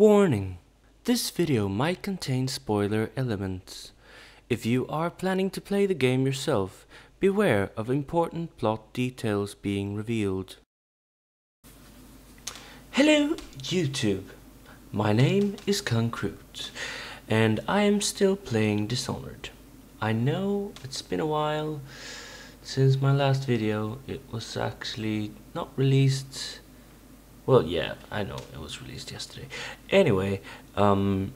Warning! This video might contain spoiler elements. If you are planning to play the game yourself, beware of important plot details being revealed. Hello, YouTube! My name is Kungkrut, and I am still playing Dishonored. I know it's been a while since my last video. It was actually not released. Well, yeah, I know it was released yesterday. Anyway, um,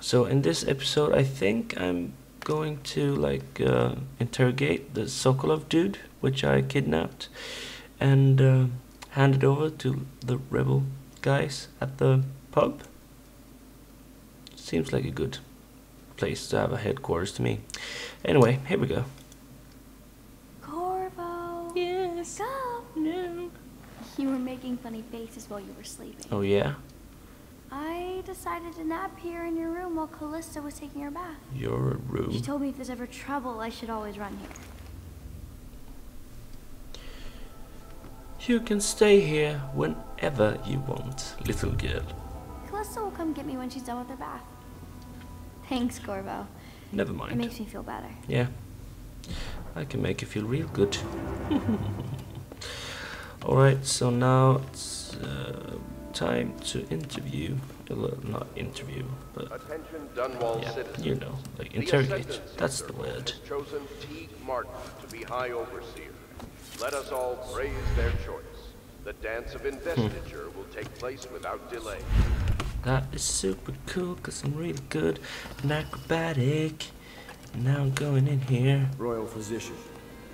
so in this episode, I think I'm going to like uh, interrogate the Sokolov dude, which I kidnapped, and uh, hand it over to the rebel guys at the pub. Seems like a good place to have a headquarters to me. Anyway, here we go. You were making funny faces while you were sleeping. Oh yeah, I decided to nap here in your room while Callista was taking her bath. your room? She told me if there's ever trouble, I should always run here. You can stay here whenever you want, little girl. Callista will come get me when she's done with her bath. Thanks, Corvo. Never mind. It makes me feel better. Yeah, I can make you feel real good. Alright, so now it's uh, time to interview. Well, not interview, but Attention Dunwall yeah, citizens. you know, like interrogate. That's the word. chosen Teague Martin to be High Overseer. Let us all praise their choice. The dance of investiture will take place without delay. That is super cool because I'm really good and acrobatic. And now I'm going in here. Royal Physician,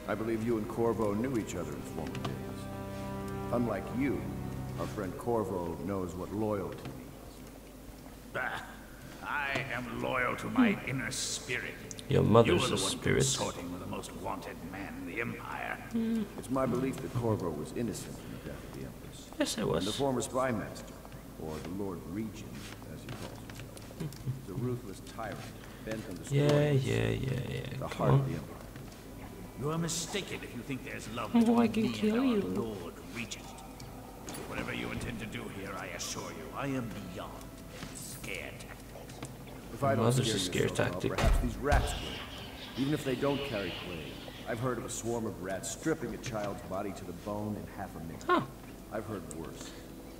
I believe you and Corvo knew each other in former days. Unlike you, our friend Corvo knows what loyalty means. Bah, I am loyal to my hmm. inner spirit. Your You mother's are a the one spirit. consorting with the most wanted man in the Empire. Hmm. It's my belief that Corvo was innocent in the death of the Empress. Yes, I And the former spy master, or the Lord Regent, as he calls himself, is a ruthless tyrant bent on destroying Yeah, yeah, yeah, yeah. the Come heart of the. Empire. You are mistaken if you think there's love Oh, between I can me kill and our you. Lord Regent. Whatever you intend to do here, I assure you, I am beyond scare tactics. If I don't Mother's scare a scare so well, tactic. perhaps these rats will. Even if they don't carry plague. I've heard of a swarm of rats stripping a child's body to the bone in half a minute. Huh. I've heard worse.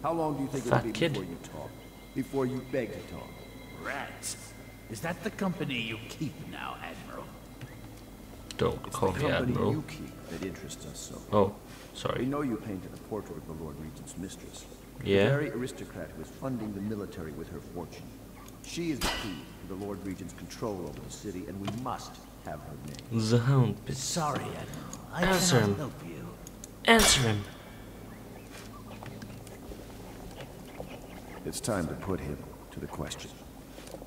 How long do you think it'll be kid. before you talk? Before you beg to talk? Rats. Is that the company you keep now, Admiral? Don't It's call me Admiral. you that interests us so. Oh, We sorry. know you painted a portrait of the Lord Regent's mistress. Yeah? The very aristocrat who is funding the military with her fortune. She is the key to the Lord Regent's control over the city, and we must have her name. The hound bitch. Sorry, Admiral. I Answer cannot him. help you. Answer him. It's time to put him to the question.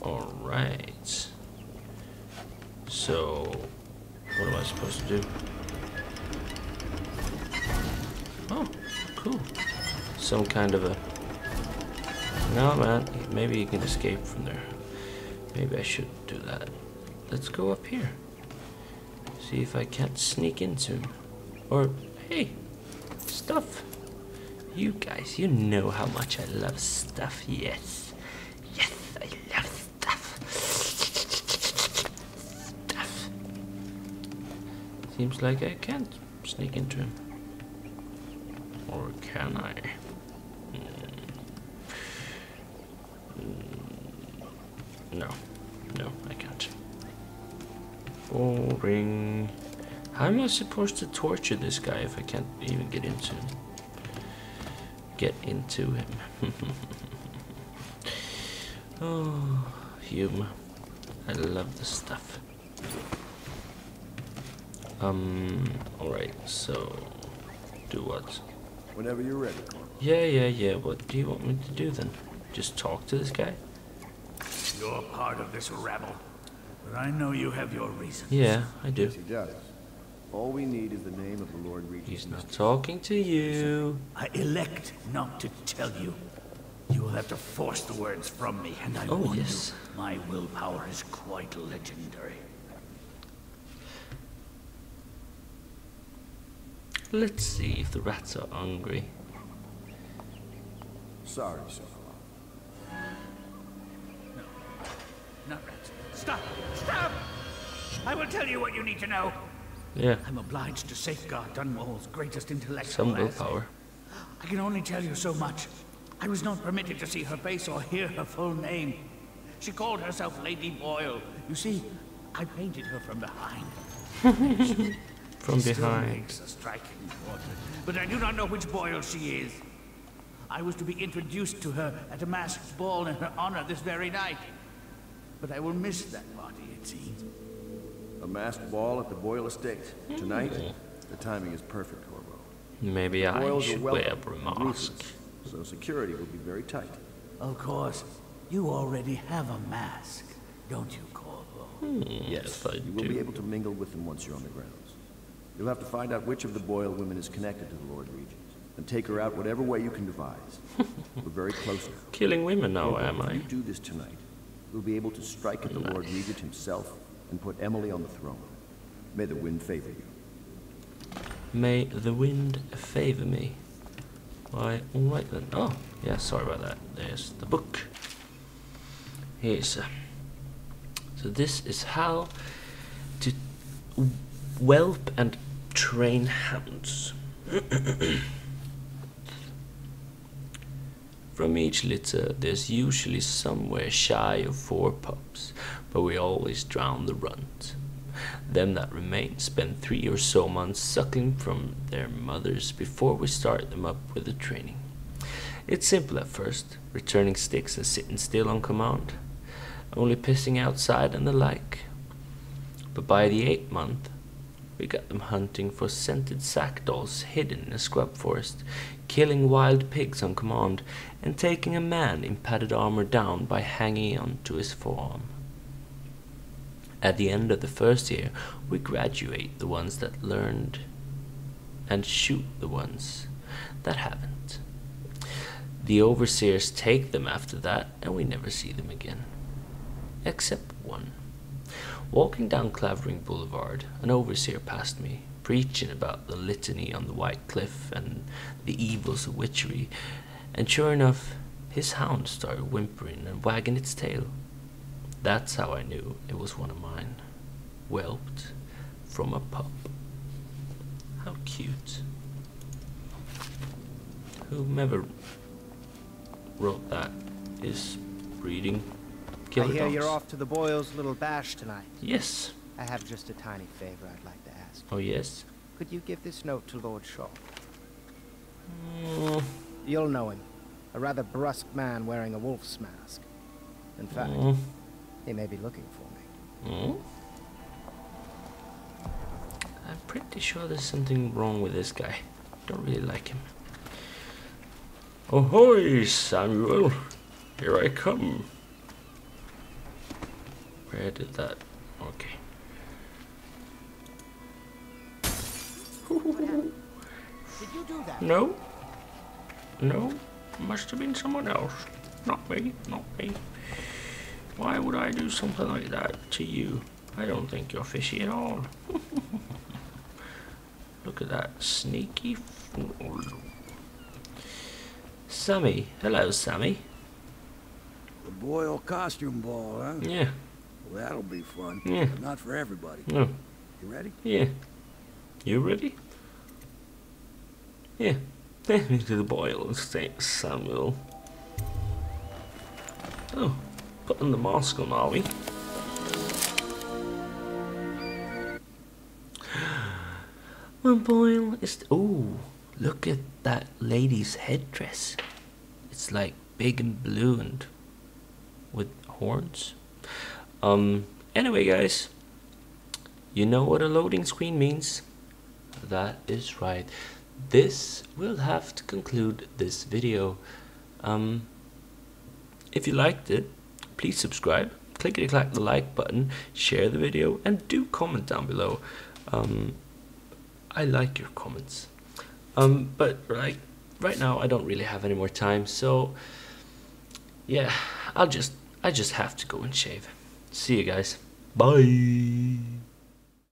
Alright. So, what am I supposed to do? Oh, cool. Some kind of a. No, man. Maybe you can escape from there. Maybe I should do that. Let's go up here. See if I can't sneak into him. Or, hey, stuff. You guys, you know how much I love stuff. Yes. Yes, I love stuff. Stuff. Seems like I can't sneak into him. Or can I? Hmm. No. No, I can't. Boring. How am I supposed to torture this guy if I can't even get into him? Get into him. oh, Hume. I love this stuff. Um, alright, so. Do what? Whenever you're ready, Corvo. Yeah, yeah, yeah. What do you want me to do then? Just talk to this guy? You're part of this rabble, but I know you have your reasons. Yeah, I do. Yes, he does. All we need is the name of the Lord Regent's He's not talking to you. I elect not to tell you. You will have to force the words from me, and I Oh, warn yes. you, my willpower is quite legendary. Let's see if the rats are hungry. Sorry, Sokolov. Stop! Stop! I will tell you what you need to know. Yeah, I'm obliged to safeguard Dunwall's greatest intellectual some willpower. I can only tell you so much. I was not permitted to see her face or hear her full name. She called herself Lady Boyle. You see, I painted her from behind. From Still behind. makes a striking portrait, but I do not know which Boyle she is. I was to be introduced to her at a masked ball in her honor this very night. But I will miss that party, it seems. A masked ball at the Boyle estate. Tonight, the timing is perfect, Corvo. Maybe I Boyles should wear a mask. so security will be very tight. Of course, you already have a mask, don't you, Corvo? Hmm, yes, I You will be able to mingle with them once you're on the grounds. You'll have to find out which of the Boyle women is connected to the Lord Regent, and take her out whatever way you can devise. We're very close now. Killing women now, am If I? you do this tonight, we'll be able to strike at the Lord Regent himself and put Emily on the throne. May the wind favor you. May the wind favor me. Why, alright then. Oh, yeah, sorry about that. There's the book. Here's. Uh, so, this is how to whelp and train hounds. From each litter, there's usually somewhere shy of four pups, but we always drown the runt. Them that remain spend three or so months suckling from their mothers before we start them up with the training. It's simple at first, returning sticks and sitting still on command, only pissing outside and the like. But by the eighth month, we got them hunting for scented sack dolls hidden in a scrub forest, killing wild pigs on command, and taking a man in padded armor down by hanging on to his forearm. At the end of the first year, we graduate the ones that learned and shoot the ones that haven't. The overseers take them after that, and we never see them again. Except one. Walking down Clavering Boulevard, an overseer passed me, preaching about the litany on the White Cliff and the evils of witchery, and sure enough, his hound started whimpering and wagging its tail. That's how I knew it was one of mine. Whelped from a pup. How cute. Whomever wrote that is breeding I killer hear you're off to the Boyles' little bash tonight. Yes. I have just a tiny favor I'd like to ask. Oh yes. Could you give this note to Lord Shaw? Mm, You'll know him. A rather brusque man wearing a wolf's mask. In fact, mm, he may be looking for me. mm. I'm pretty sure there's something wrong with this guy. Don't really like him. Ahoy, Samuel! Here I come. Where did that? Okay. Did you do that? No. No. Must have been someone else. Not me. Not me. Why would I do something like that to you? I don't think you're fishy at all. Look at that sneaky fool. Sammy. Hello, Sammy. The Boyle costume ball, huh? Yeah. Well, that'll be fun. Yeah. But not for everybody. No. You ready? Yeah. You ready? Yeah. Take me to the Boyle estate Samuel. Oh, putting the mask on, are we? My boil is. Oh, look at that lady's headdress. It's like big and blue and with horns. Um. Anyway, guys, you know what a loading screen means? That is right. This will have to conclude this video. Um, if you liked it, please subscribe, clack the like button, share the video, and do comment down below. Um, I like your comments. Um, but right, right now I don't really have any more time, so yeah, I'll just I just have to go and shave. See you guys. Bye.